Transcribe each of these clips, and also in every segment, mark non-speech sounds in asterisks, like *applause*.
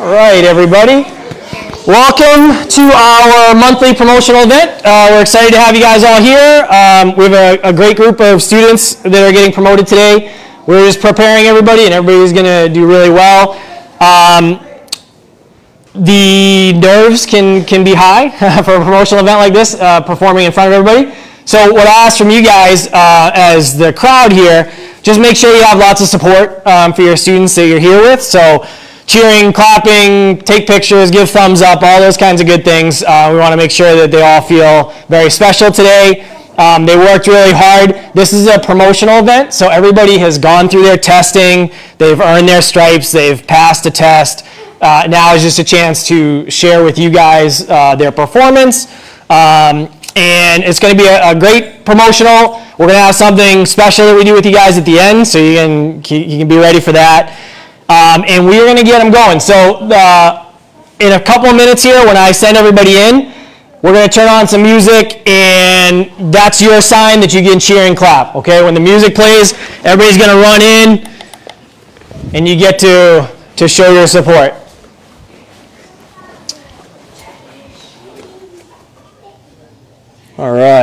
All right, everybody. Welcome to our monthly promotional event. Uh, we're excited to have you guys all here. Um, we have a, a great group of students that are getting promoted today. We're just preparing everybody, and everybody's going to do really well. Um, the nerves can, can be high *laughs* for a promotional event like this, uh, performing in front of everybody. So what I ask from you guys uh, as the crowd here, just make sure you have lots of support um, for your students that you're here with. So cheering, clapping, take pictures, give thumbs up, all those kinds of good things. Uh, we want to make sure that they all feel very special today. Um, they worked really hard. This is a promotional event, so everybody has gone through their testing. They've earned their stripes. They've passed a test. Uh, now is just a chance to share with you guys uh, their performance. Um, and it's going to be a, a, great promotional. We're going to have something special that we do with you guys at the end, so you can, you can be ready for that. Um, and we're going to get them going. So uh, in a couple of minutes here, when I send everybody in, we're going to turn on some music, and that's your sign that you can cheer and clap. Okay, when the music plays, everybody's going to run in, and you get to, to show your support. All right.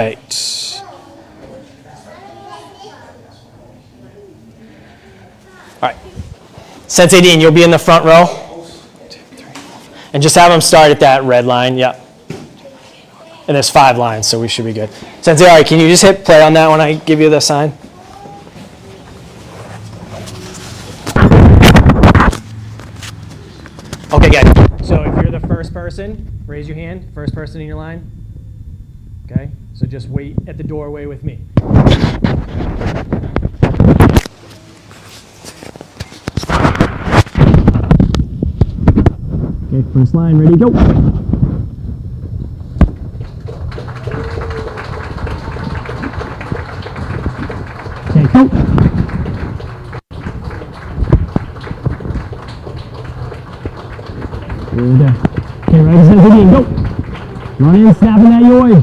Sensei Dean, you'll be in the front row. And just have them start at that red line. Yep. And there's five lines, so we should be good. Sensei, all right, can you just hit play on that when I give you the sign? Okay, good. So if you're the first person, raise your hand. First person in your line. Okay? So just wait at the doorway with me. Okay, first line, ready, go. Okay, go. Good. Okay, right, set, again, go. Run in, snapping that yoy.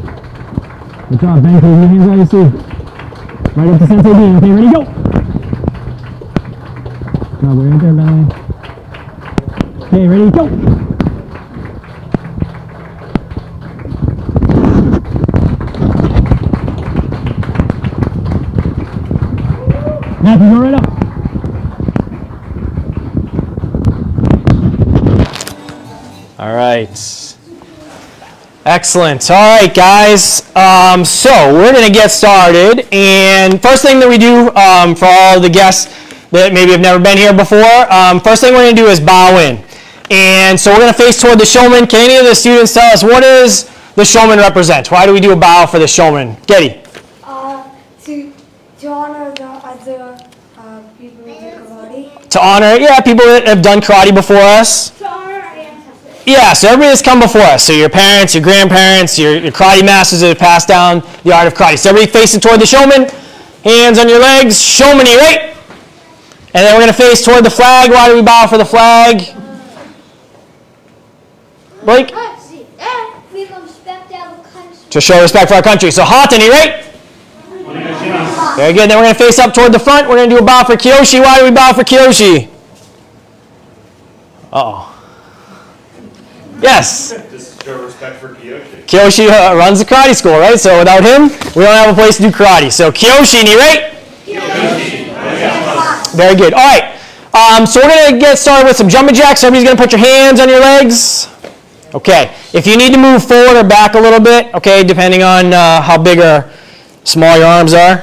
Good job, through your hands out your. Right up to Sensei Dean. Okay, ready, go! Good we're right there, belly. Okay, ready, go! Matthew, go right up. All right. Excellent. All right, guys. Um, so we're going to get started. And first thing that we do um, for all the guests that maybe have never been here before, um, first thing we're going to do is bow in. And so we're going to face toward the shomen. Can any of the students tell us what does the shomen represent? Why do we do a bow for the shomen? Getty. Uh, to, to honor the other uh, people who do karate. To honor, yeah, people that have done karate before us. To honor ancestors. Yeah, so everybody that's come before us. So your parents, your grandparents, your, your karate masters that have passed down the art of karate. So everybody facing toward the shomen. Hands on your legs. Showmany, right? And then we're going to face toward the flag. Why do we bow for the flag? Blake? To show respect for our country. So Hahtani, right? Very good. Then we're going to face up toward the front. We're going to do a bow for Kyoshi. Why do we bow for Kyoshi? Uh oh Yes. Just show respect for Kyoshi. Kyoshi uh, runs the karate school, right? So without him, we don't have a place to do karate. So Kyoshi, right? Kyoshi. Very good. All right. Um, so we're going to get started with some jumping jacks. Everybody's going to put your hands on your legs. Okay. If you need to move forward or back a little bit, okay, depending on uh, how big or small your arms are.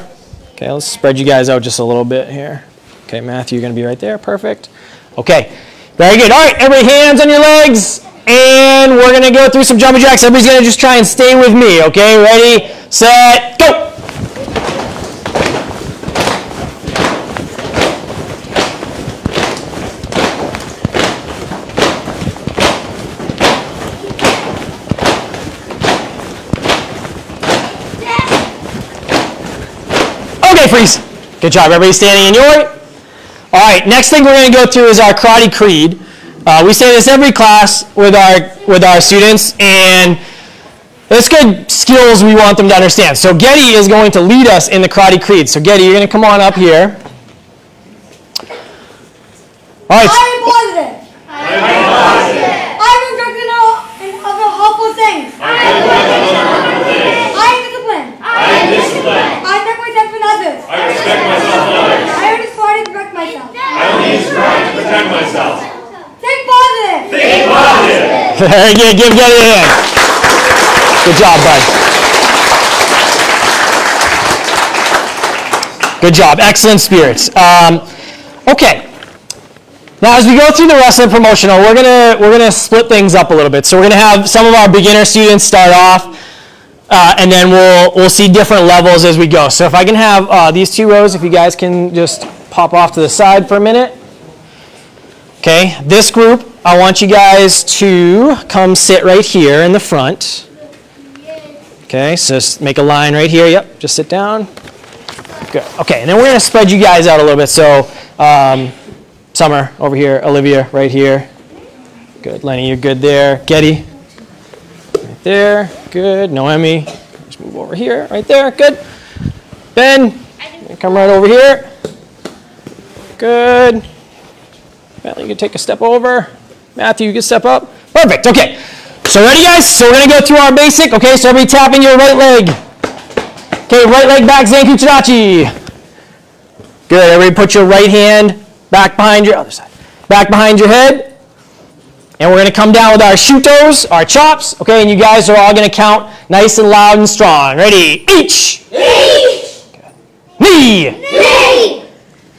Okay, let's spread you guys out just a little bit here. Okay, Matthew, you're going to be right there. Perfect. Okay. Very good. All right, everybody, hands on your legs. And we're going to go through some jumping jacks. Everybody's going to just try and stay with me, okay? Ready, set, go! Okay, freeze. Good job. Everybody standing in your way. All right, next thing we're going to go through is our karate creed. Uh, we say this every class with our, with our students, and it's good skills we want them to understand. So Getty is going to lead us in the Karate Creed. So Getty, you're going to come on up here. All right. I am positive. I am positive. Check myself. Think positive. Think positive. Very good. Give Getty a hand. Good job, bud. Good job. Excellent spirits. Um, okay. Now, as we go through the rest of the promotional, we're gonna we're gonna split things up a little bit. So we're gonna have some of our beginner students start off, uh, and then we'll we'll see different levels as we go. So if I can have uh, these two rows, if you guys can just pop off to the side for a minute. Okay, this group, I want you guys to come sit right here in the front. Okay, so just make a line right here. Yep, just sit down. Good. Okay, and then we're going to spread you guys out a little bit. So, um, Summer over here, Olivia right here. Good. Lenny, you're good there. Getty, right there. Good. Noemi, just move over here. Right there. Good. Ben, come right over here. Good. Bentley, you can take a step over. Matthew, you can step up. Perfect. Okay. So ready, guys? So we're gonna go through our basic. Okay. So everybody tapping your right leg. Okay. Right leg back, Zenkutsu Dachi. Good. Everybody put your right hand back behind your other side. Back behind your head. And we're gonna come down with our shutos, our chops. Okay. And you guys are all gonna count nice and loud and strong. Ready? Each. Knee.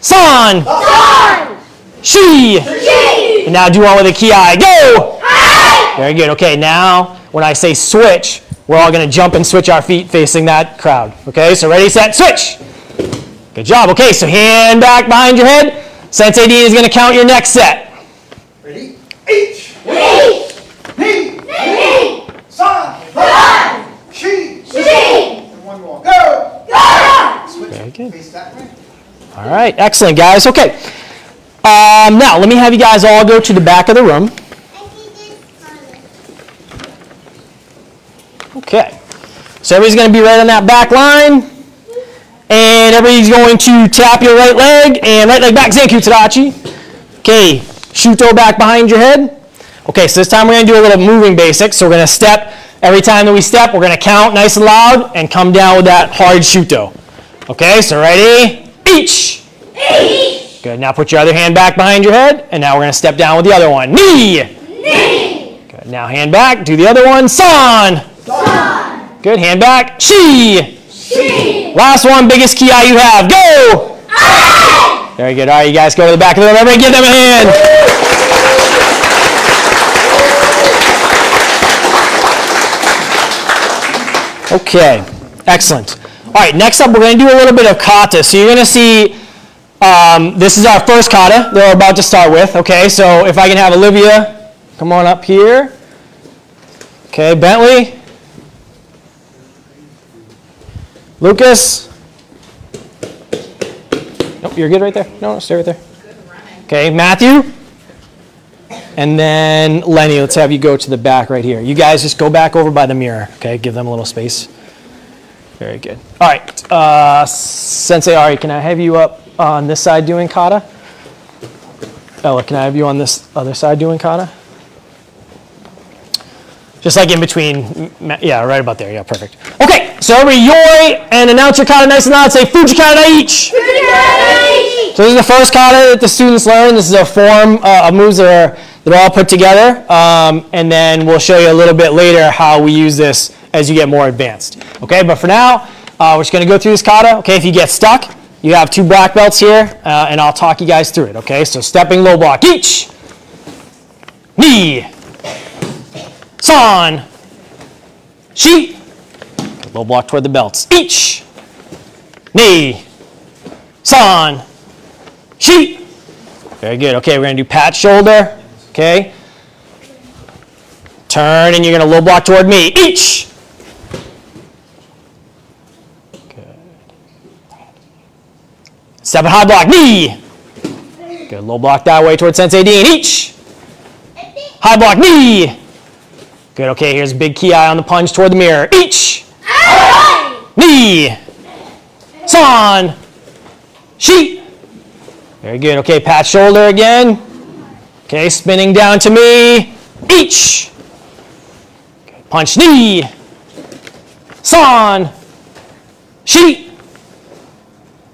San. San. She. She. And now do one with a ki. Go. Very good. Okay, now when I say switch, we're all going to jump and switch our feet facing that crowd. Okay, so ready, set, switch. Good job. Okay, so hand back behind your head. Sensei Dean is going to count your next set. Ready? Each. Knee. San. She. And one more. Go. Switch. Very good. Face that way. All right, excellent, guys. Okay. Um, now, let me have you guys all go to the back of the room. Okay. So everybody's going to be right on that back line. And everybody's going to tap your right leg and right leg back, Zenkutsu Dachi. Okay, Shuto back behind your head. Okay, so this time we're going to do a little moving basics. So we're going to step, every time that we step, we're going to count nice and loud and come down with that hard Shuto. Okay, so ready? Good, now put your other hand back behind your head, and now we're going to step down with the other one. Knee. Knee. Good, now hand back, do the other one. San. Good, hand back. She. Last one, biggest ki you have. Go. Very good. All right, you guys go to the back of the room. Everybody give them a hand. Okay, excellent. All right, next up, we're going to do a little bit of kata. So you're going to see, um, this is our first kata that we're about to start with. Okay, so if I can have Olivia come on up here. Okay, Bentley. Lucas. Nope, you're good right there. No, no, stay right there. Okay, Matthew. And then Lenny, let's have you go to the back right here. You guys just go back over by the mirror. Okay, give them a little space. Very good. All right, uh, Sensei Ari, can I have you up on this side doing kata? Ella, can I have you on this other side doing kata? Just like in between, yeah, right about there. Yeah, perfect. Okay, so everybody yoi and announce your kata nice and loud. Say Fukyugata each. So this is the first kata that the students learn. This is a form uh, of moves that are, that are all put together. Um, and then we'll show you a little bit later how we use this as you get more advanced. Okay, but for now, uh, we're just going to go through this kata. Okay, if you get stuck, you have two black belts here, uh, and I'll talk you guys through it. Okay, so stepping low block each. Knee. San. Shi. Low block toward the belts. Each. Knee. San. Shi. Very good. Okay, we're going to do pat shoulder. Okay. Turn, and you're going to low block toward me. Each. Step high block. Knee. Good. Low block that way toward Sensei Dean. Each. High block. Knee. Good. Okay, here's a big ki on the punch toward the mirror. Each. Knee. San. Shi. Very good. Okay, pat shoulder again. Okay, spinning down to me. Each. Okay, punch knee. San. Shi.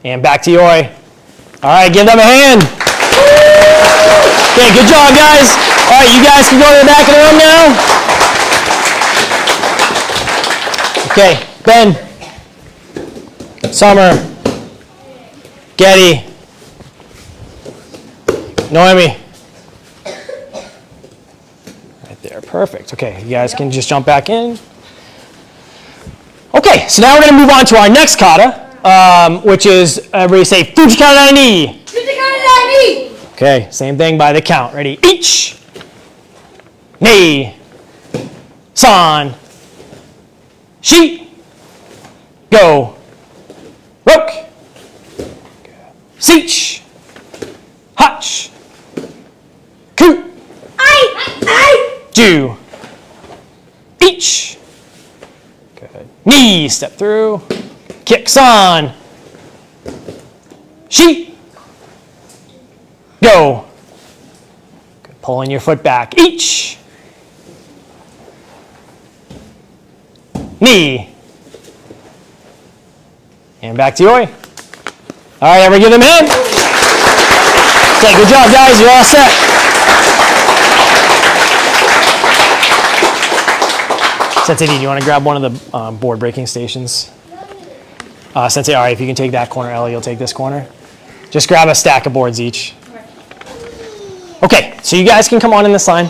And back to Yoi. All right, give them a hand. Okay, good job, guys. All right, you guys can go to the back of the room now. Okay, Ben, Summer, Getty, Noemi. Right there, perfect. Okay, you guys can just jump back in. Okay, so now we're going to move on to our next kata, um, which is, everybody say, Fukyugata ni. Okay, same thing by the count. Ready? Each, ni, san, shi, go, rook, seach, hutch, coot, do, each, good, knee, step through, kick, on. She. go, good, pulling your foot back, each, knee, and back to Yoi. All right, everybody give them a hand. Okay, good job, guys. You're all set. Sensei, do you want to grab one of the um, board breaking stations? Uh, Sensei, all right, if you can take that corner, Ellie, you'll take this corner. Just grab a stack of boards each. Okay, so you guys can come on in this line.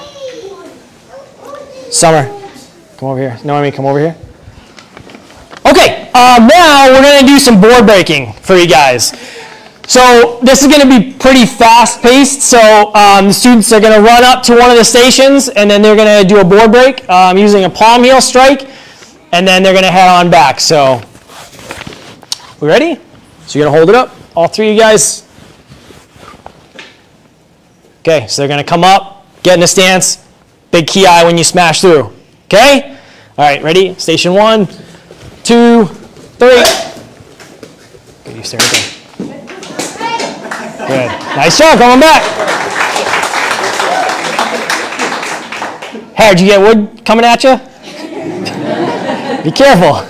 Summer, come over here. Noemi, come over here. Okay, uh, now we're going to do some board breaking for you guys. So this is going to be pretty fast paced. So um, the students are going to run up to one of the stations and then they're going to do a board break um, using a palm heel strike and then they're going to head on back. So we ready? So you're to hold it up, all three of you guys. Okay, so they're to come up, get in a stance, big ki when you smash through. Okay? All right, ready? Station one, two, three. Good, you right there. Good. Nice job, coming back. Hey, did you get wood coming at you? Be careful.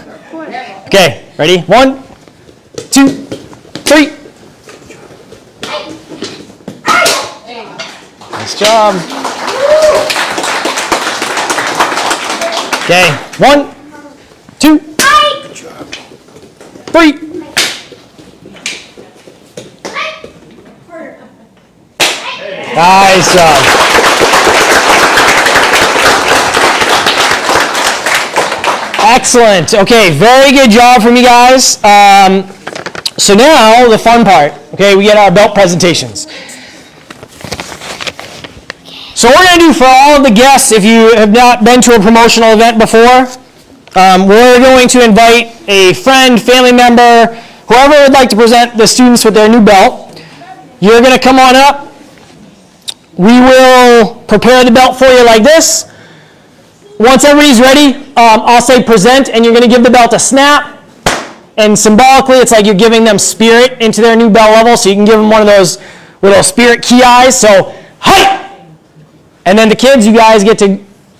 Okay, ready? One, two, three. Nice job. Okay, one, two, three. Nice job. Excellent. Okay, very good job from you guys. Um, so now the fun part. Okay, we get our belt presentations. So we're going to do for all of the guests, if you have not been to a promotional event before, um, we're going to invite a friend, family member, whoever would like to present the students with their new belt. You're going to come on up. We will prepare the belt for you like this. Once everybody's ready, um, I'll say present, and you're going to give the belt a snap. And symbolically, it's like you're giving them spirit into their new belt level, so you can give them one of those little spirit key eyes. So, height! And then the kids, you guys get to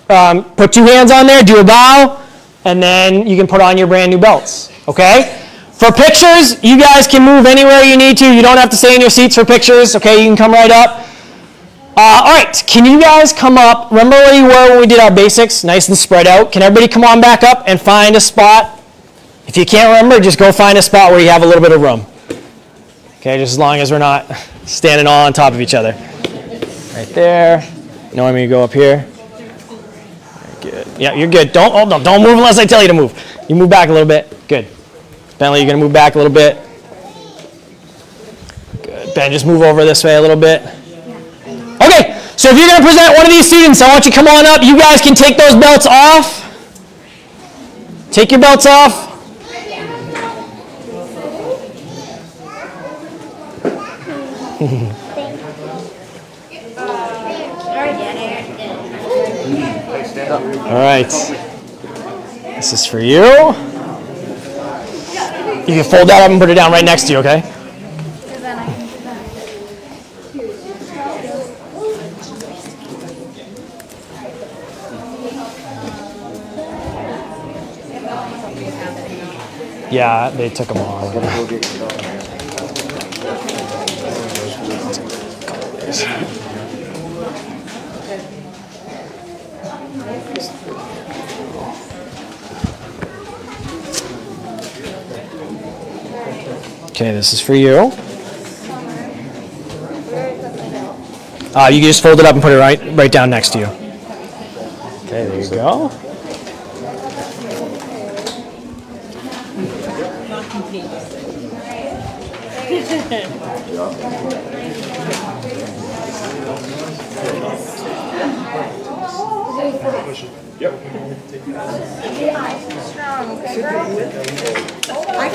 um, put two hands on there, do a bow, and then you can put on your brand new belts. Okay? For pictures, you guys can move anywhere you need to. You don't have to stay in your seats for pictures. Okay, you can come right up. Uh, all right, can you guys come up? Remember where you were when we did our basics, nice and spread out. Can everybody come on back up and find a spot? If you can't remember, just go find a spot where you have a little bit of room. Okay, just as long as we're not standing all on top of each other. Right there. You go up here. Good. Yeah, you're good. Don't oh, hold on. Don't move unless I tell you to move. You move back a little bit. Good. Bentley, you're gonna move back a little bit. Good. Ben, just move over this way a little bit. Okay, so if you're going to present one of these students, I want you to come on up. You guys can take those belts off. Take your belts off. All right. This is for you. You can fold that up and put it down right next to you, okay? Yeah, they took them all. Okay, this is for you. Uh, you can just fold it up and put it right, right down next to you. Okay, there you go. Hold it like.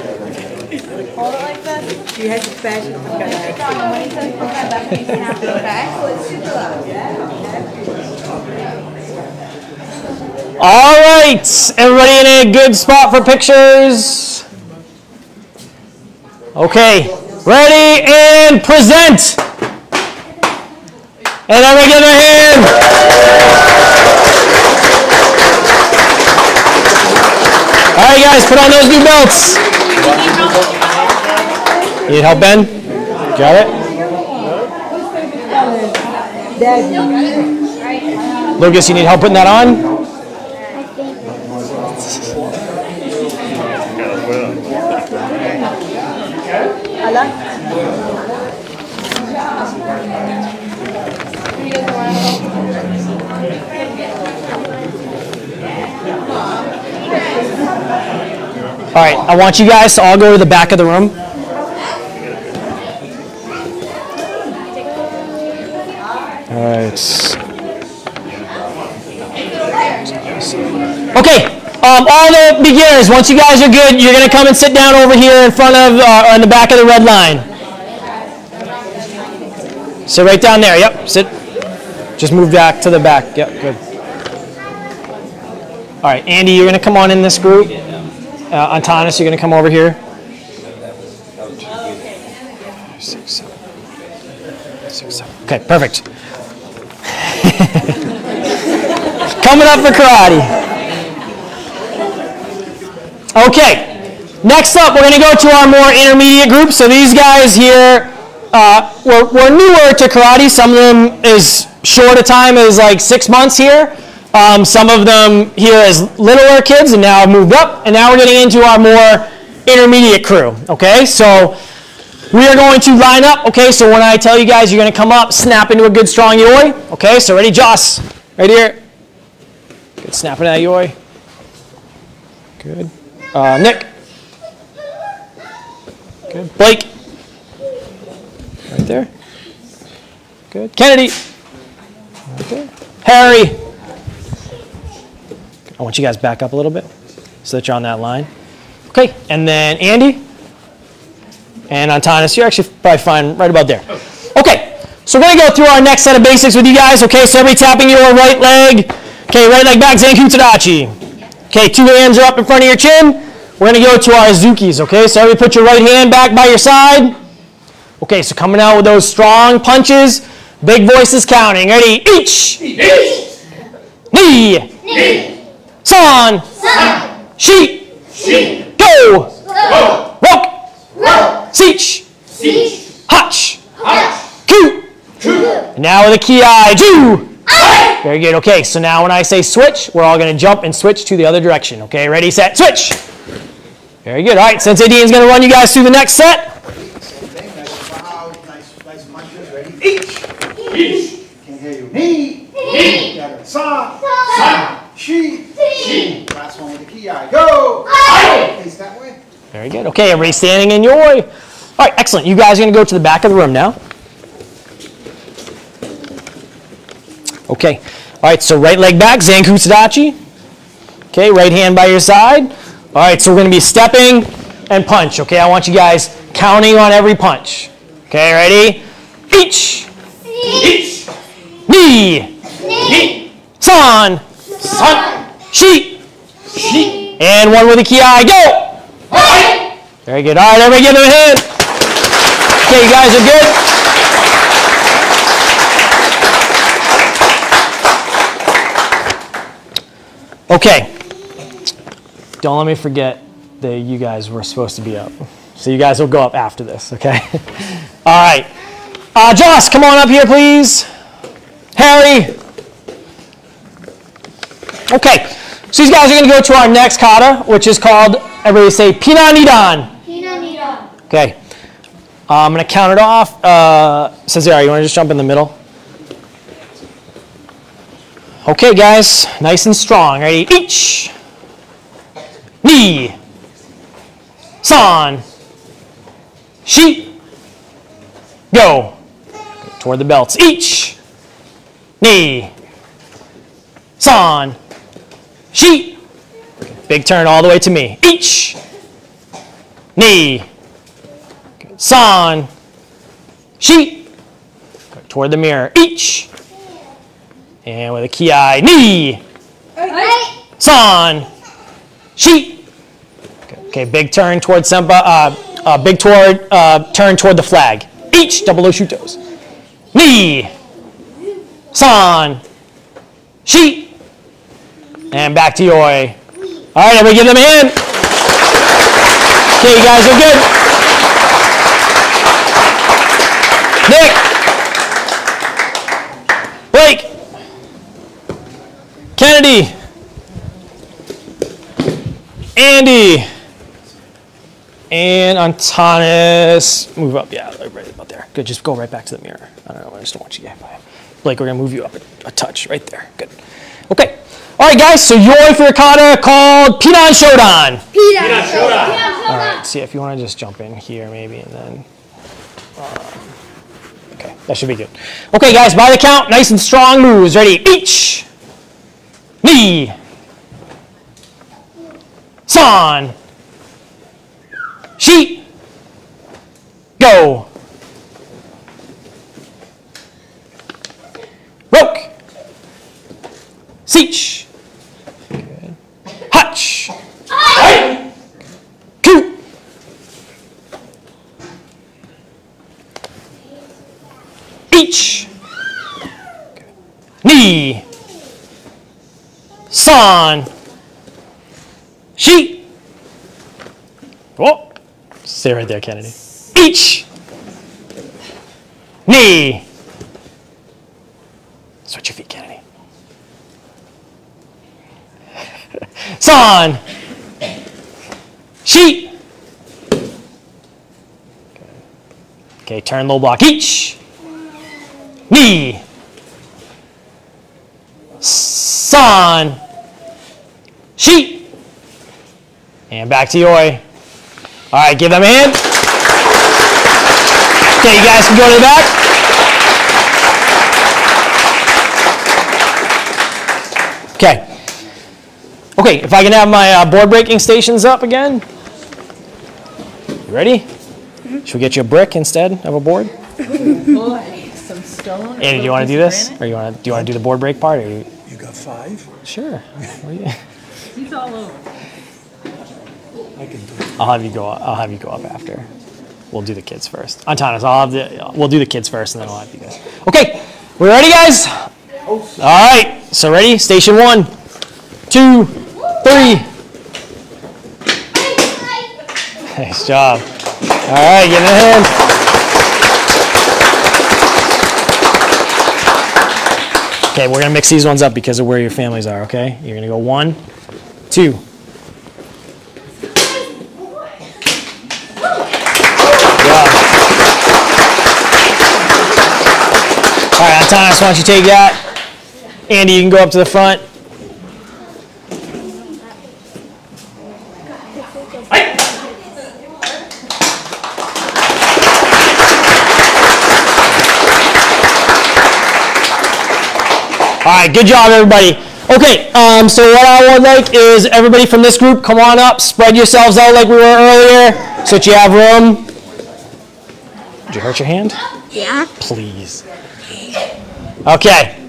All right, everybody in a good spot for pictures? Okay, ready and present. And everybody give a hand. All right, guys, put on those new belts. You need help, Ben? Got it? Lucas, you need help putting that on? All right, I want you guys to all go to the back of the room. All right. Okay, um, all the beginners, once you guys are good, you're going to come and sit down over here in front of, uh, on the back of the red line. Sit right down there, yep, sit. Just move back to the back, yep, good. All right, Andy, you're going to come on in this group. Uh, Antanas, you're going to come over here. Six, seven. Six, seven. Okay, perfect. *laughs* Coming up for karate. Okay, next up, we're going to go to our more intermediate group. So these guys here uh, were, were newer to karate. Some of them as short a time as like six months here. Um, some of them here as littler kids and now moved up. And now we're getting into our more intermediate crew. Okay, so we are going to line up. Okay, so when I tell you guys, you're going to come up, snap into a good strong yoi. Okay, so ready, Joss? Right here. Good, snap into that yoi. Good. Uh, Nick. Good. Blake. Right there. Good. Kennedy. Right there. Harry. I want you guys back up a little bit so that you're on that line. Okay, and then Andy. And Antanas, you're actually probably fine right about there. Okay, so we're going to go through our next set of basics with you guys. Okay, so everybody tapping your right leg. Okay, right leg back, Zenkutsu Dachi. Okay, two hands are up in front of your chin. We're going to go to our Azukis, okay? So everybody put your right hand back by your side. Okay, so coming out with those strong punches. Big voices counting. Ready? Each. Knee. Knee. San. San. Shi. Shi. Go. Go. Rock. Rock. Seach. Seach. Hutch. Hutch. Ku. Ku. Now with a key, ki Ju. Very good. Okay, so now when I say switch, we're all going to jump and switch to the other direction. Okay, ready, set, switch. Very good. All right, Sensei Dean's going to run you guys through the next set. Nice bow, nice, nice punches. Ready? Each. Each. Can't hear you. Knee. Knee. Got it. Sa. Sa. She. She. Go. Face that way. Very good. Okay, everybody standing in your way. All right, excellent. You guys are going to go to the back of the room now. Okay. All right, so right leg back, Zenkutsu Dachi. Okay, right hand by your side. All right, so we're going to be stepping and punch. Okay, I want you guys counting on every punch. Okay, ready? Each. Each. Knee. Knee. San. San. Shi. And one with a ki. Go. Very good. All right, everybody give them a hand. Okay, you guys are good. Okay. Don't let me forget that you guys were supposed to be up. So you guys will go up after this, okay? *laughs* All right. Uh, Joss, come on up here, please. Harry. Okay, so these guys are going to go to our next kata, which is called, everybody say, Pinan Nidan. Okay, uh, I'm going to count it off. Uh, Cesare, you want to just jump in the middle? Okay, guys, nice and strong. Ready? Each. Ni. San. Shi. Go. Toward the belts. Each. Ni. San. Shi. Big turn all the way to me. Each. Ni. San. Shi. Toward the mirror. Each. And with a ki, ni. San. Shi. Okay, big turn toward Sempa. Uh, uh, big toward uh, turn toward the flag. Each double O shutos. Ni. San. Shi. And back to Yoi. All right, everybody give them a hand. Okay, you guys are good. Nick. Blake. Kennedy. Andy. And Antanas. Move up. Yeah, right about there. Good. Just go right back to the mirror. I don't know. I just don't want you to get by. Blake, we're going to move you up a, a touch right there. Good. Okay. All right, guys. So Yoi for a kata called Pinan Shodan. All right. See if you want to just jump in here maybe and then. um, Okay, that should be good. Okay, guys, by the count, nice and strong moves. Ready? Each. Ni. San. Shi. Go. Roke. Seach. Good. Hutch. Coo. Each. Ni. San. Shi. Oh, stay right there, Kennedy. Each. Ni. Switch your feet, Kennedy. San. Shi. Okay, turn low block each. Ni. Son. Shi. And back to Yoi. All right, give them a hand. Okay, you guys can go to the back. Okay. Okay, if I can have my uh, board breaking stations up again. You ready? Should we get you a brick instead of a board? Boy, some stone. Andy, do you want to do this, or you want to do you want to do the board break part? Or you, You got five? sure. What do you- *laughs* He's all over. I can do it. I'll have you go. I'll have you go up after. We'll do the kids first. Antanas, I'll have the. We'll do the kids first, and then I'll have you guys. Okay, we ready, guys? All right. So ready? Station one, two, three. Nice job. All right, give it a hand. Okay, we're gonna mix these ones up because of where your families are. Okay, you're gonna go one, two. All right, Antanas, why don't you take that? Andy, you can go up to the front. Good job, everybody. Okay, um, so what I would like is everybody from this group, come on up, spread yourselves out like we were earlier, so that you have room. Did you hurt your hand? Yeah. Please. Okay.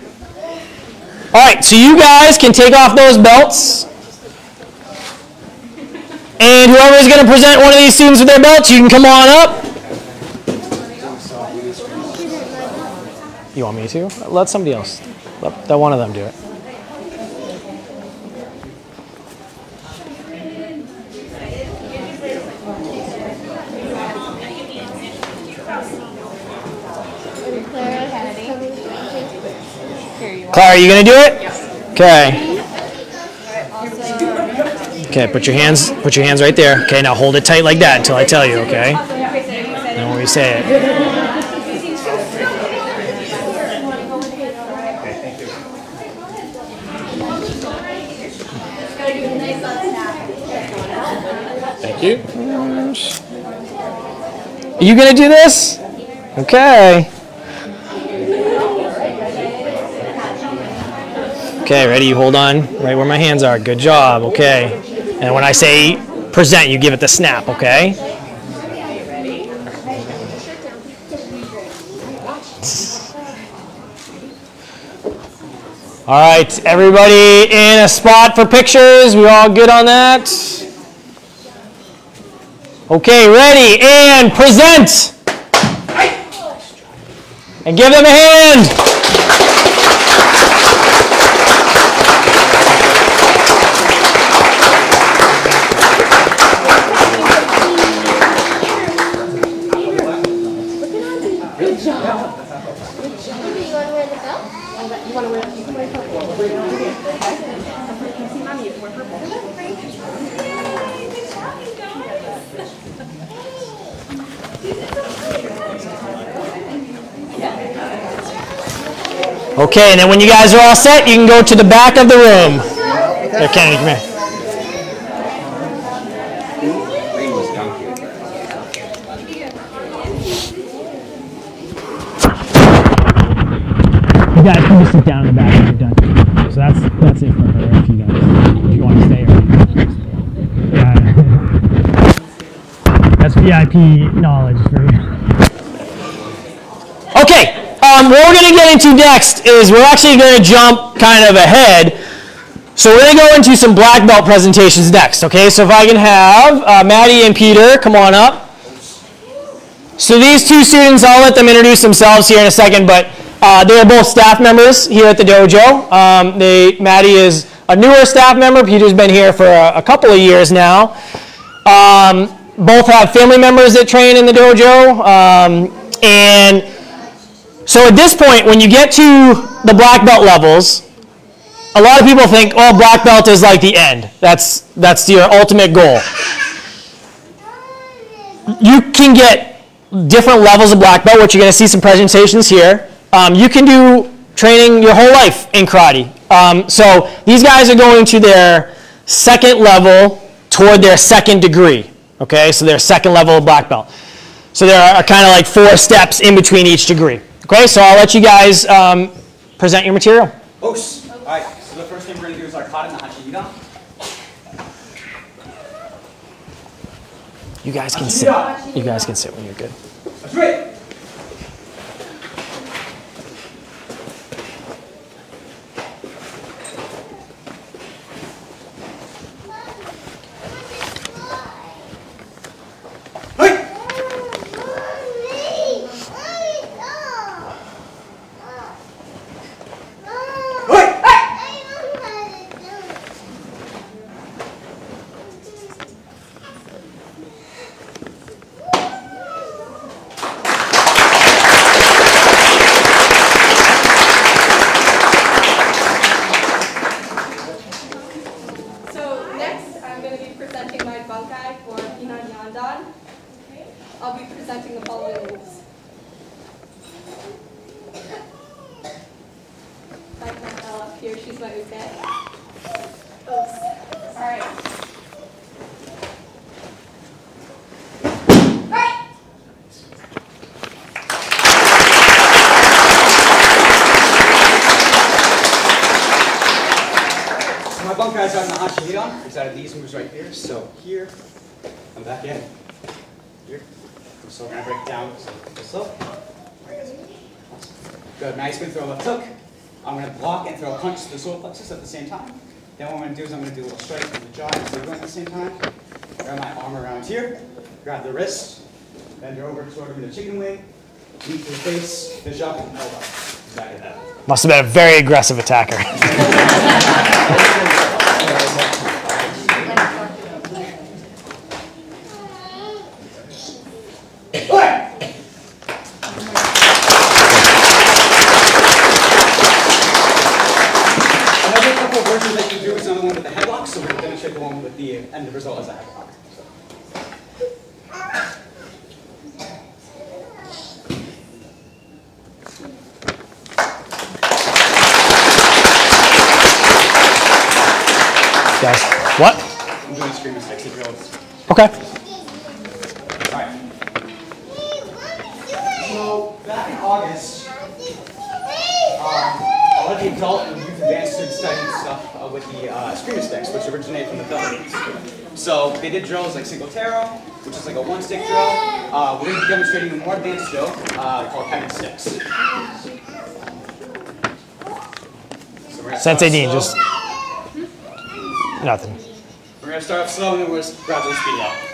All right, so you guys can take off those belts. And whoever is going to present one of these students with their belts, you can come on up. You want me to? Let somebody else. Let, let one of them do it. Clara, are you gonna do it? Okay. Okay, put your hands, put your hands right there. Okay, now hold it tight like that until I tell you, okay? Then when we say it. You. Are you gonna do this? Okay. Okay, ready? You hold on right where my hands are. Good job. Okay. And when I say present, you give it the snap. Okay. All right, everybody in a spot for pictures. We all good on that? Okay, ready and present. And give them a hand. Okay, and then when you guys are all set, you can go to the back of the room. Here, Kennedy, come here. You guys can just sit down in the back when you're done. So that's that's it for her. If you guys, if you want to stay. Or, yeah. *laughs* Uh, *laughs* that's VIP knowledge for you. Okay, um, what we're going to get into next is we're actually going to jump kind of ahead. So we're going to go into some black belt presentations next. Okay, so if I can have uh, Maddie and Peter come on up. So these two students, I'll let them introduce themselves here in a second, but uh, they are both staff members here at the dojo. Um, they, Maddie is a newer staff member. Peter's been here for a, a couple of years now. Um, both have family members that train in the dojo, um, and so at this point, when you get to the black belt levels, a lot of people think, oh, black belt is like the end. That's, that's your ultimate goal. You can get different levels of black belt, which you're going to see some presentations here. Um, you can do training your whole life in karate. Um, so these guys are going to their second level toward their second degree. Okay, so their second level of black belt. So there are kind of like four steps in between each degree. Okay, so I'll let you guys um, present your material. Os. All right, so the first thing we're going to do is our kata and the hachiiga. You guys can sit. You guys can sit when you're good. That's right. Hey! So next, I'm going to be presenting my bunkai for Pinan Yondan. I'll be presenting the following moves. Like my Belle up here, she's my uke. Oops. All right. So my bunkais are in the hachiiga. There's out of these moves right here. So here, I'm back in. Here. So we're gonna break down so this up. Good. Now gonna throw a left hook. I'm gonna block and throw a punch to the solar plexus at the same time. Then what I'm gonna do is I'm gonna do a little strike to the jaw and going at the same time. Grab my arm around here, grab the wrist, bend her over toward him in a chicken wing, knee to the face, fish up, and elbow. Back at that. Must have been a very aggressive attacker. *laughs* as I have. Guys, what? I'm doing Eskrima sticks, the drills. Okay. Alright. So, back in August, um, a lot of the adult and youth advanced students studied stuff uh, with the uh, Eskrima sticks, which originated from the Philippines. So, they did drills like single taro, which is like a one stick drill. Uh, we're going to be demonstrating a more advanced drill uh, called heaven six. So we're gonna start Sensei Dean, just nothing. We're gonna start off slow and then we're gonna gradually speed up.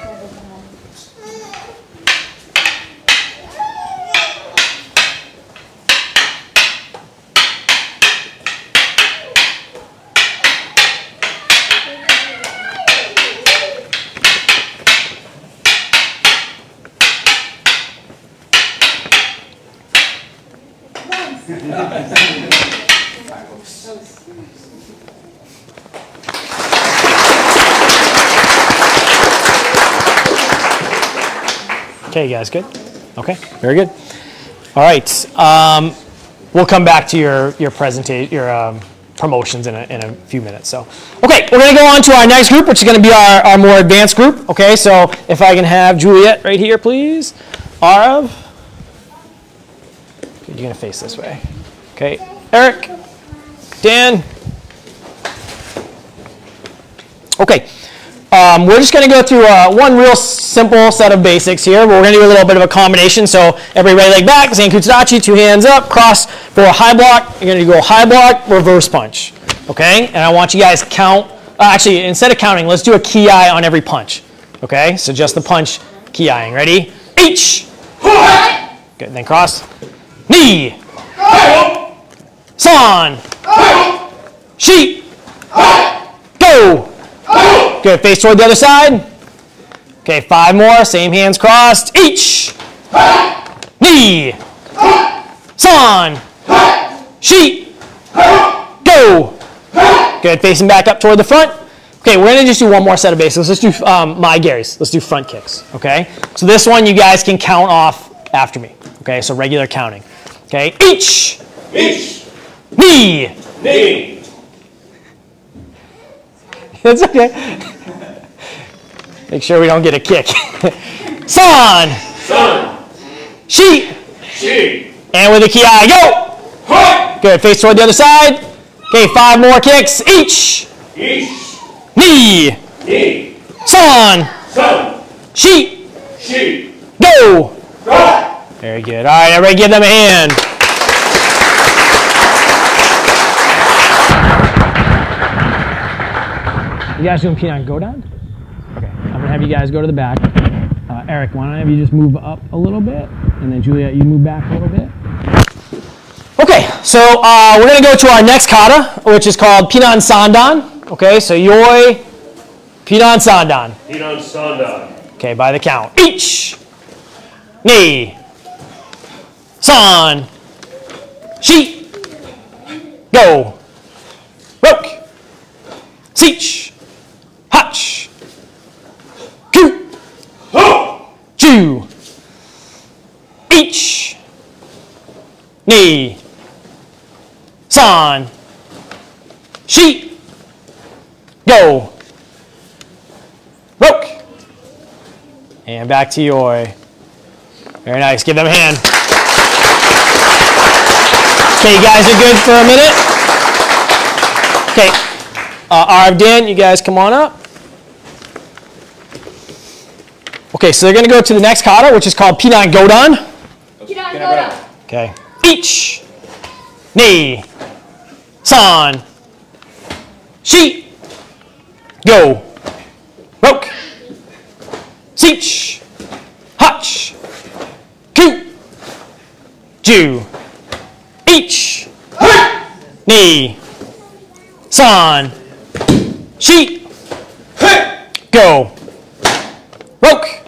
Okay, guys, good? Okay, very good. All right, um, we'll come back to your your presentation, your um, promotions in a, in a few minutes. So, okay, we're gonna go on to our next group, which is gonna be our, our more advanced group. Okay, so if I can have Juliet right here, please. Arav. You're gonna face this way. Okay, Eric, Dan. Okay. Um, we're just going to go through uh, one real simple set of basics here. We're going to do a little bit of a combination. So every right leg back, Zenkutsu Dachi, two hands up, cross for a high block. You're going to go high block, reverse punch. Okay? And I want you guys count. Uh, actually, instead of counting, let's do a kiai on every punch. Okay? So just the punch ki-ing. Ready? H. Good. Then cross. Knee. San. Sheep. Go. Good. Face toward the other side. Okay, five more. Same hands crossed. Each. Knee. San. Sheep. Go. Good. Facing back up toward the front. Okay, we're gonna just do one more set of basics. Let's do um, mae geri's. Let's do front kicks. Okay. So this one you guys can count off after me. Okay. So regular counting. Okay. Each. Each. Knee. Knee. *laughs* It's okay. Make sure we don't get a kick. *laughs* Son. Son. Sheep. She. And with a key ki, go. Good. Face toward the other side. Okay, five more kicks. Each. Each. Knee. Knee. Son. Sun. Sheep. She. Go. Hut. Very good. All right, everybody give them a hand. You guys doing Pinan Godan? Okay, I'm gonna have you guys go to the back. Uh, Eric, why don't I have you just move up a little bit? And then Juliet, you move back a little bit. Okay, so uh, we're gonna go to our next kata, which is called Pinan Sandan. Okay, so Yoi, Pinan Sandan. Pinan Sandan. Okay, by the count. Each. Knee. San. Sheep. Go. Roke. Seach. Hutch. Coo. Ho. Chew. Each. Knee. San. Sheep. Go. Roke. And back to your. Very nice. Give them a hand. Okay, you guys are good for a minute. Okay. Uh, Arav, Dan, you guys come on up. Okay, so they're going to go to the next kata, which is called Pinan Godan. Kidan Goda. Okay. Each. Knee. San. Sheep. Go. Roke. Seach. Hutch. Coot. Jew. Each. Knee. San. Sheep. Go. Roke.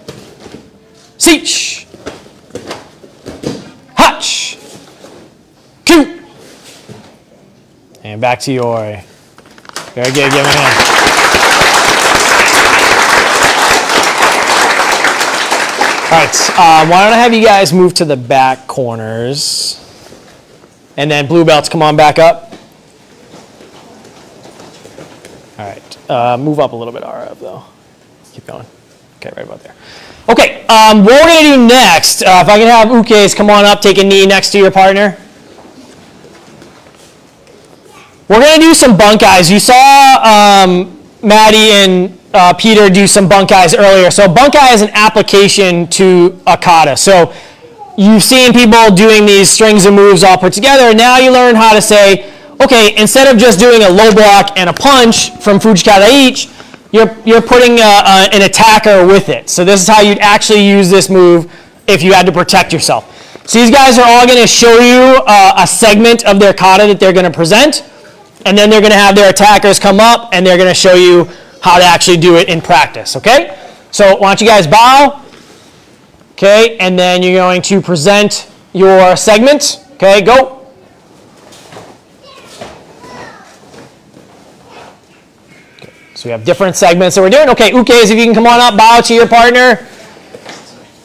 Seach. Hutch. Coot. And back to your. Very good. Give him a hand. Right, uh, why don't I have you guys move to the back corners? And then blue belts, come on back up. All right, uh, move up a little bit, RF, though. Keep going. Okay, right about there. Okay, um, what we're to do next, uh, if I can have Ukes come on up, take a knee next to your partner. We're to do some bunkais. You saw um, Maddie and uh, Peter do some bunkais earlier. So bunkai is an application to a kata. So you've seen people doing these strings of moves all put together. Now you learn how to say, okay, instead of just doing a low block and a punch from Fukyugata each, you're, you're putting a, a, an attacker with it. So this is how you'd actually use this move if you had to protect yourself. So these guys are all going to show you uh, a segment of their kata that they're going to present, and then they're going to have their attackers come up and they're going to show you how to actually do it in practice, okay? So why don't you guys bow, okay, and then you're going to present your segment, okay, go. So we have different segments that we're doing. Okay, Ukes, if you can come on up, bow to your partner.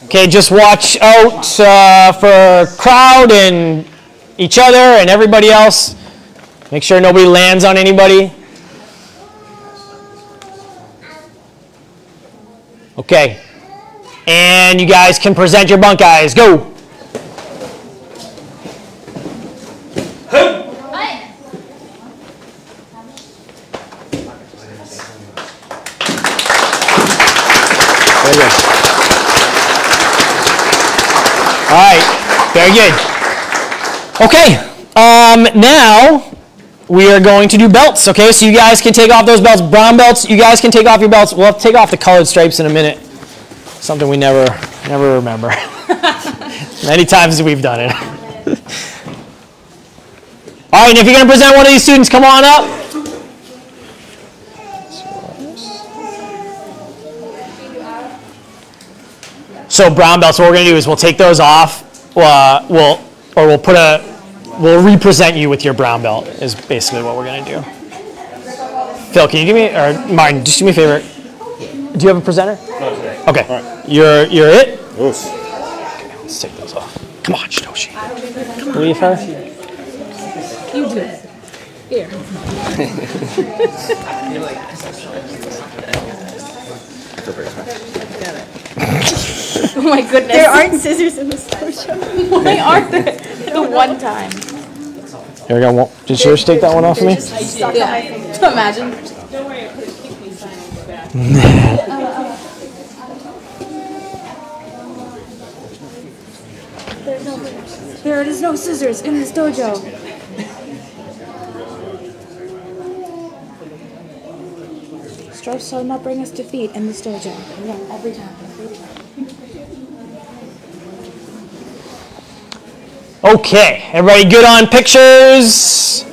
Okay, just watch out uh, for crowd and each other and everybody else. Make sure nobody lands on anybody. Okay. And you guys can present your bunkais. Go. All right, very good. Okay, um, now we are going to do belts. Okay, so you guys can take off those belts. Brown belts, you guys can take off your belts. We'll take off the colored stripes in a minute. Something we never, never remember. *laughs* Many times we've done it. *laughs* All right, and if you're going to present one of these students, come on up. So brown belts, what we're going to do is we'll take those off. Uh, we'll, or we'll put a, we'll represent you with your brown belt is basically what we're going to do. Phil, can you give me, or Martin, just do me a favor. Do you have a presenter? Not today. Okay. You're, you're it? Yes. Let's take those off. Come on, Shitoshi. Leave her. You do it. Here. *laughs* *laughs* *laughs* *laughs* Oh my goodness. There aren't scissors in *laughs* the store. Why aren't there? The one time. Here we go. Well, Did yours take that one off of me? Yeah. Imagine. *laughs* There is no scissors in this dojo. Stripes shall not bring us defeat in this dojo. Yeah, every time. Every time. Okay, everybody good on pictures?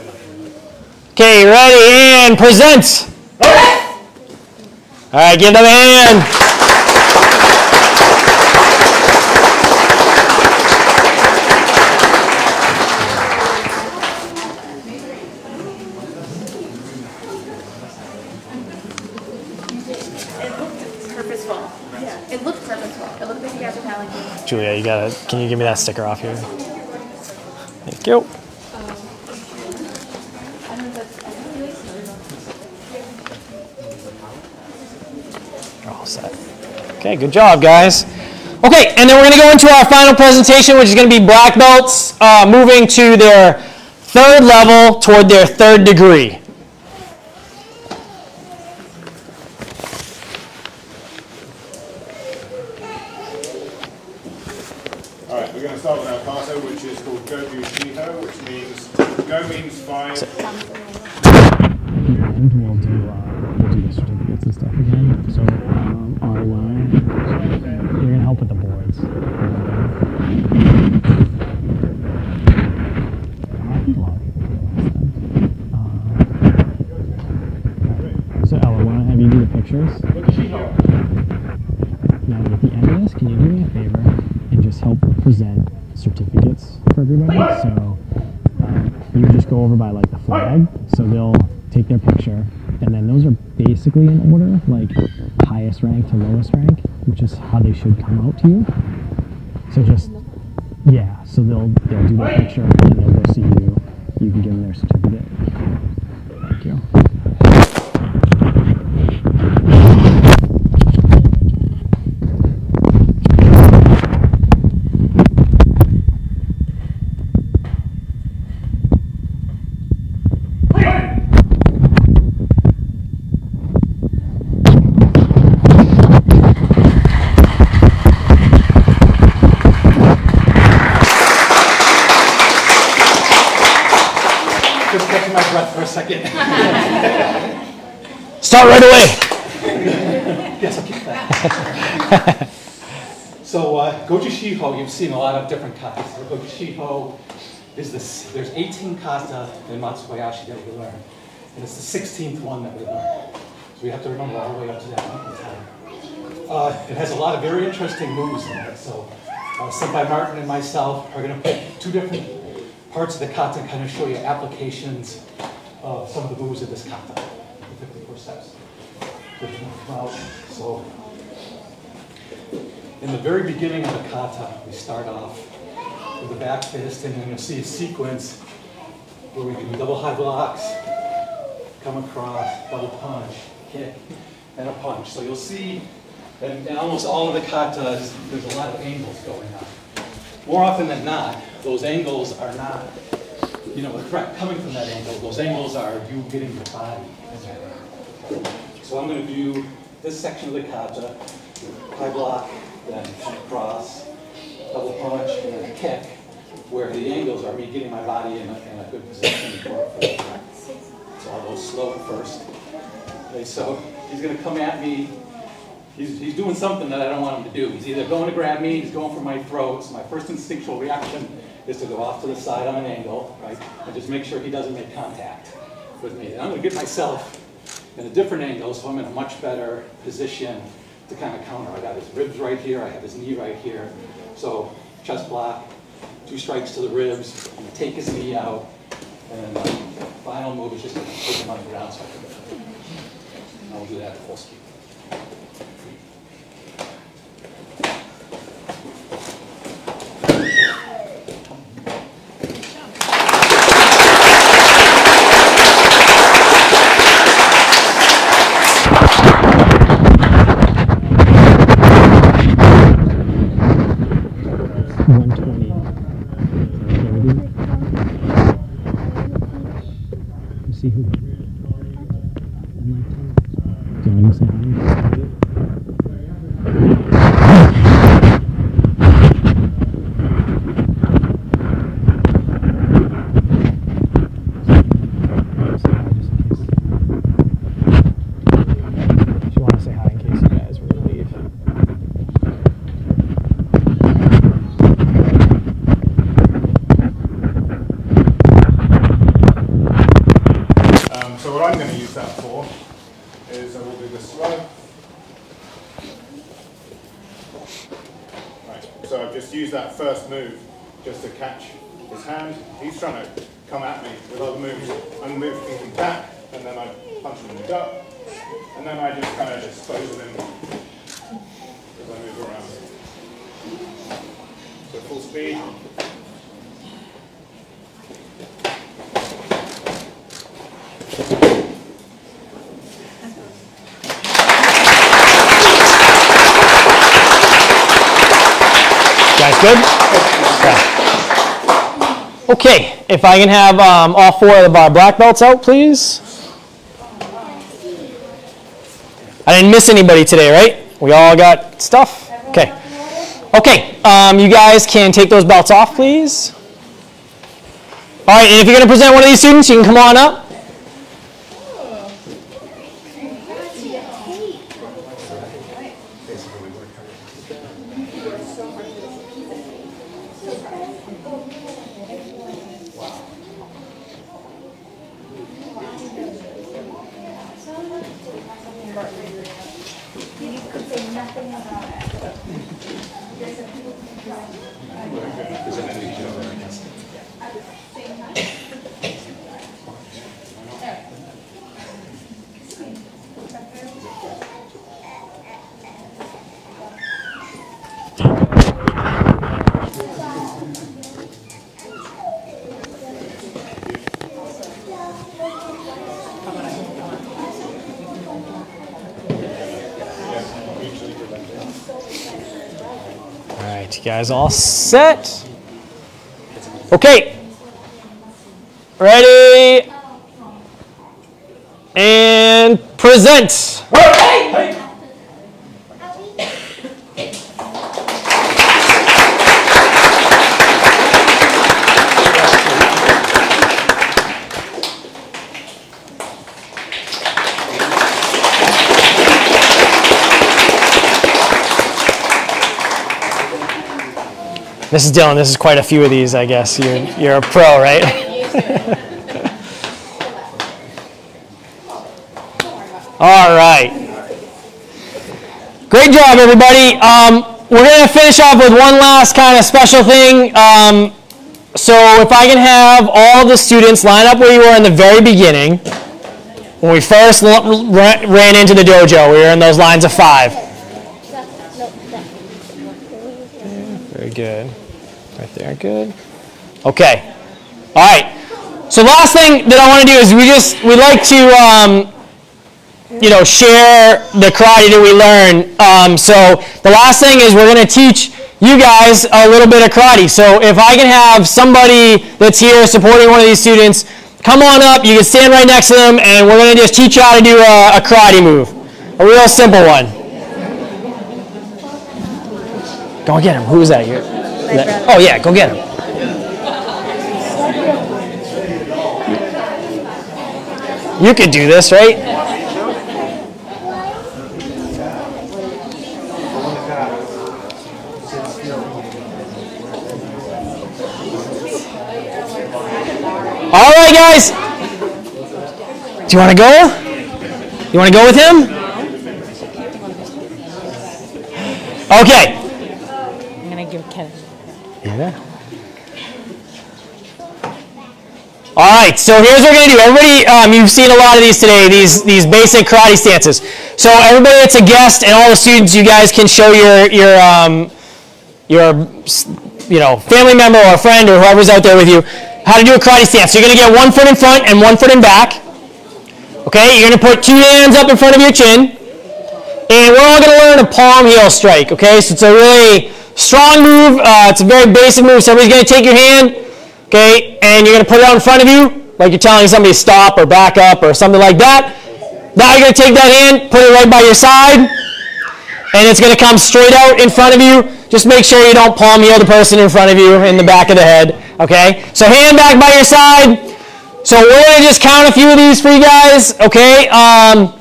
Okay, ready and present. All right, give them a hand. Purposeful. It looked purposeful. It looked like you guys were talented. Julia, you gotta, can you give me that sticker off here? You. All set. Okay, good job, guys. Okay, and then we're gonna go into our final presentation, which is gonna be black belts uh, moving to their third level toward their third degree. All right, we're going to start with our kata, which is called Goju Shiho, which means Go means five. end, we'll do uh, we'll do the certificates and stuff again. So um, our line, you're gonna help with the boards. I think a lot of people did last time. Uh, so Ella, why don't I have you do the pictures? Now at the end of this, can you do me a favor and just help present certificates for everybody? So uh, you just go over by like the flag, so they'll take their picture, and then those are basically in order, like highest rank to lowest rank, which is how they should come out to you. So just, yeah, so they'll, they'll do their picture and then they'll go see you. You can give them their certificate. Thank you. Just catching my breath for a second. Start right away. Yes, I'll keep that. So, uh, Goju Shiho, you've seen a lot of different katas. Goju Shiho is this, there's 18 kata in Matsubayashi that we learn. And it's the 16th one that we learn. So we have to remember all the way up to that time. Uh, it has a lot of very interesting moves in it. So, uh, Senpai Martin and myself are going to pick two different parts of the kata and kind of show you applications of some of the moves of this kata, the 54 in the very beginning of the kata, we start off with the back fist, and you'll see a sequence where we do double high blocks, come across, double punch, kick, and a punch. So you'll see in, in almost all of the katas, there's a lot of angles going on. More often than not, those angles are not, you know, coming from that angle. Those angles are you getting your body that. So I'm going to do this section of the kata, high block, then cross, double punch, and then kick, where the angles are me getting my body in a, in a good position for, the. So I'll go slow first. Okay, so he's going to come at me. He's, he's doing something that I don't want him to do. He's either going to grab me, he's going for my throat. So my first instinctual reaction is to go off to the side on an angle, right, and just make sure he doesn't make contact with me. And I'm going to get myself in a different angle, so I'm in a much better position to kind of counter. I got his ribs right here, I have his knee right here. So chest block, two strikes to the ribs, I'm gonna take his knee out, and the final move is just gonna put him on the ground so I can I'll do that at full speed. One twenty. See who. Do you want to say hi? Say hi just in case. If you want to say hi in case you guys were to leave. Um, so what I'm going for is I will do this slow. Right, so I've just used that first move just to catch his hand. He's trying to come at me with other moves. I'm moving him back, and then I punch him in the gut, and then I just kind of dispose of him as I move around. So full speed. Guys, good? Yeah. Okay, if I can have um, all four of bar black belts out, please. I didn't miss anybody today, right? We all got stuff? Okay. Okay, um, you guys can take those belts off, please. All right, and if you're going to present one of these students, you can come on up. Guys all set. Okay. Ready? And present. Mrs. Dillon, this is quite a few of these, I guess. You're, you're a pro, right? *laughs* All right. Great job, everybody. Um, we're going to finish off with one last kind of special thing. Um, so if I can have all the students line up where you were in the very beginning, when we first l- ran into the dojo, we were in those lines of five. Very good. There, good. Okay. All right. So last thing that I want to do is we just we like to um, you know share the karate that we learn. Um, so the last thing is we're going to teach you guys a little bit of karate. So if I can have somebody that's here supporting one of these students, come on up. You can stand right next to them, and we're going to just teach you how to do a, a karate move, a real simple one. Go get him. Who is that? You're, that- oh yeah, go get him. You could do this, right? All right, guys. Do you want to go? You want to go with him? Okay. I'm gonna give Ken. All right, so here's what we're gonna do. Everybody, um, you've seen a lot of these today. These these basic karate stances. So everybody that's a guest and all the students, you guys can show your your um, your you know family member or friend or whoever's out there with you how to do a karate stance. So you're gonna get one foot in front and one foot in back. Okay, you're gonna put two hands up in front of your chin, and we're all gonna learn a palm heel strike. Okay, so it's a really strong move. Uh, it's a very basic move. Somebody's gonna take your hand, okay, and you're gonna put it out in front of you, like you're telling somebody to stop or back up or something like that. Now you're gonna take that hand, put it right by your side, and it's gonna come straight out in front of you. Just make sure you don't palm heel the person in front of you in the back of the head. Okay, so hand back by your side. So we're gonna just count a few of these for you guys. Okay, um,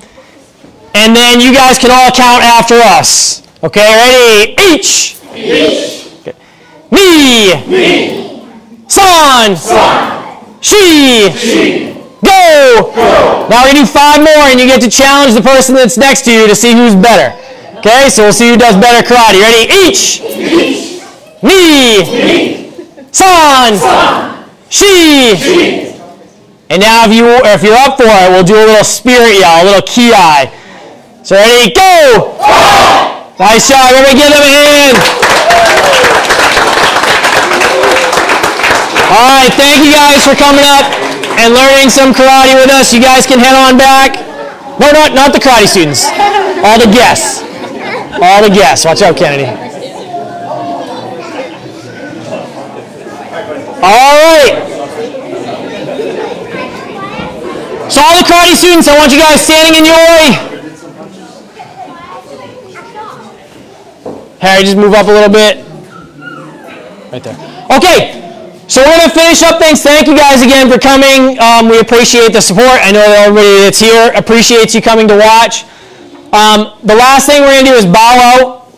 and then you guys can all count after us. Okay, ready? Each. Okay. Me. Me. San. San. She. She. Go. Go. Now we're gonna do five more, and you get to challenge the person that's next to you to see who's better. Okay, so we'll see who does better karate. Ready? Each. Each. Me. Me. San. San. She. She. And now if you if you're up for it, we'll do a little spirit yell, a little ki. So ready, go! Nice job. Everybody give them a hand. All right, thank you guys for coming up and learning some karate with us. You guys can head on back. No, not not the karate students. All the guests. All the guests. Watch out, Kennedy. All right. So all the karate students, I want you guys standing in your way. Harry, just move up a little bit. Right there. Okay, so we're going to finish up things. Thank you guys again for coming. Um, we appreciate the support. I know that everybody that's here appreciates you coming to watch. Um, the last thing we're going to do is bow out.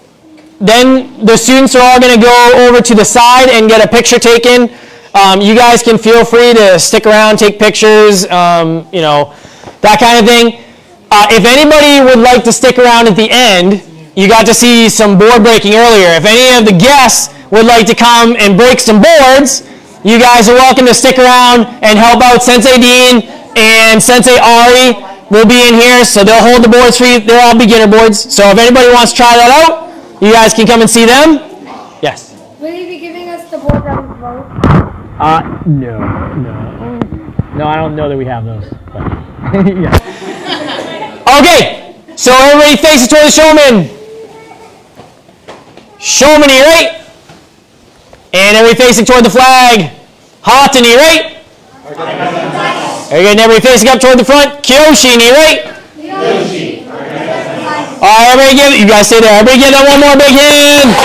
Then the students are all going to go over to the side and get a picture taken. Um, you guys can feel free to stick around, take pictures, um, you know, that kind of thing. Uh, if anybody would like to stick around at the end, you got to see some board breaking earlier. If any of the guests would like to come and break some boards, you guys are welcome to stick around and help out Sensei Dean and Sensei Ari will be in here, so they'll hold the boards for you. They're all beginner boards. So if anybody wants to try that out, you guys can come and see them. Yes. Will you be giving us the board that we vote? Uh, no, no. No, I don't know that we have those. But *laughs* yeah. Okay, so everybody faces toward the shomen. Shomen, you right? And everybody facing toward the flag. Hata, ni rei. Very good. And everybody facing up toward the front. Kyoshi, ni rei. All right, everybody give, you guys stay there. Everybody give that one more big hand.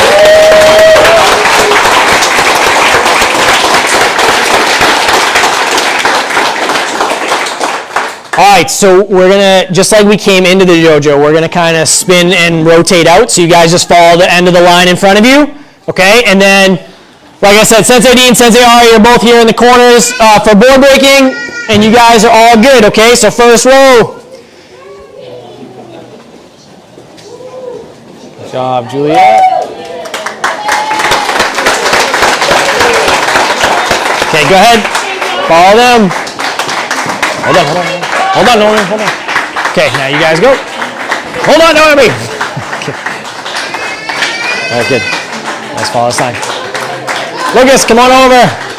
Right, so we're gonna, just like we came into the dojo, we're gonna kind of spin and rotate out. So you guys just follow the end of the line in front of you, okay? And then, like I said, Sensei D and Sensei Ari, you're both here in the corners uh, for board breaking, and you guys are all good, okay? So first row. Good job, Juliet. Okay, go ahead. Follow them. Hold on, hold on, hold on. On, hold on. Okay, now you guys go. Hold on, no, everybody. *laughs* Okay. All right, good. Let's follow the sign. Lucas, come on over.